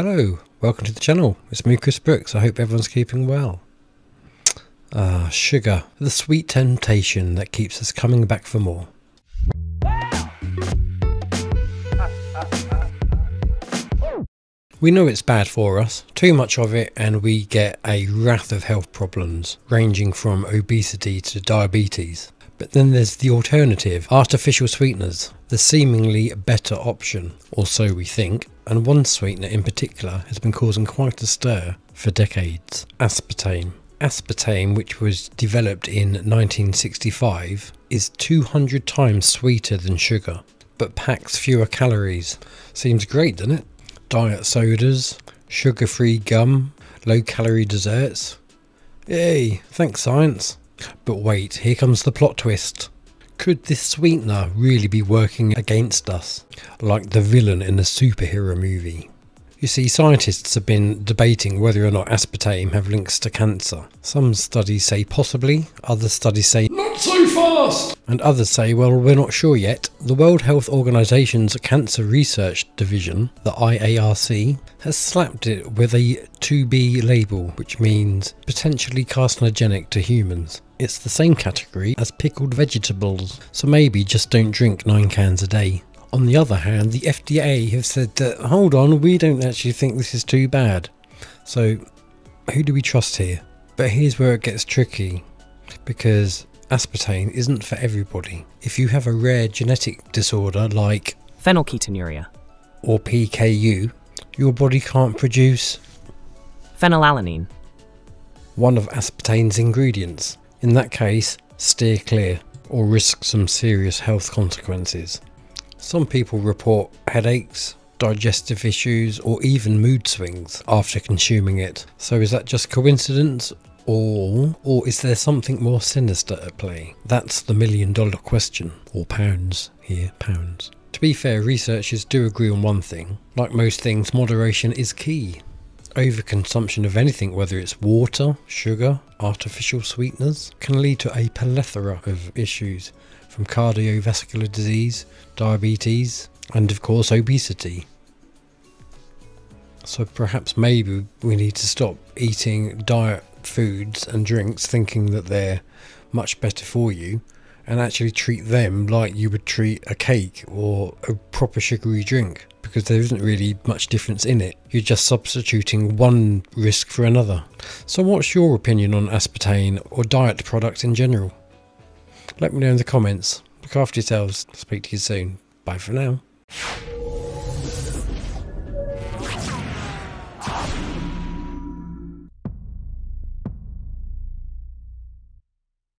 Hello, welcome to the channel. It's me, Kris Brooks. I hope everyone's keeping well. Ah, sugar, the sweet temptation that keeps us coming back for more. We know it's bad for us, too much of it, and we get a wrath of health problems, ranging from obesity to diabetes. But then there's the alternative, artificial sweeteners, the seemingly better option, or so we think, and one sweetener in particular has been causing quite a stir for decades aspartame. Aspartame, which was developed in 1965, is 200 times sweeter than sugar, but packs fewer calories. Seems great, doesn't it? diet sodas, sugar free gum, low calorie desserts. Yay, thanks science. But wait, here comes the plot twist. Could this sweetener really be working against us, like the villain in a superhero movie? You see, scientists have been debating whether or not aspartame have links to cancer. Some studies say possibly, other studies say not so fast, and others say, well, we're not sure yet. The World Health Organization's Cancer Research Division, the IARC, has slapped it with a 2B label, which means potentially carcinogenic to humans. It's the same category as pickled vegetables, so maybe just don't drink 9 cans a day. On the other hand, the FDA have said that, hold on, we don't actually think this is too bad. So, who do we trust here? But here's where it gets tricky, because aspartame isn't for everybody. If you have a rare genetic disorder like phenylketonuria or PKU, your body can't produce phenylalanine, one of aspartame's ingredients. In that case, steer clear or risk some serious health consequences. Some people report headaches, digestive issues, or even mood swings after consuming it. So is that just coincidence? Or, or is there something more sinister at play? That's the million dollar question. Or pounds here, pounds. To be fair, researchers do agree on one thing. Like most things, moderation is key. Overconsumption of anything, whether it's water, sugar, artificial sweeteners, can lead to a plethora of issues, from cardiovascular disease, diabetes, and of course obesity. So perhaps maybe we need to stop eating diet foods and drinks thinking that they're much better for you and actually treat them like you would treat a cake or a proper sugary drink because there isn't really much difference in it. You're just substituting one risk for another. So what's your opinion on aspartame or diet products in general? Let me know in the comments. Look after yourselves. Speak to you soon. Bye for now.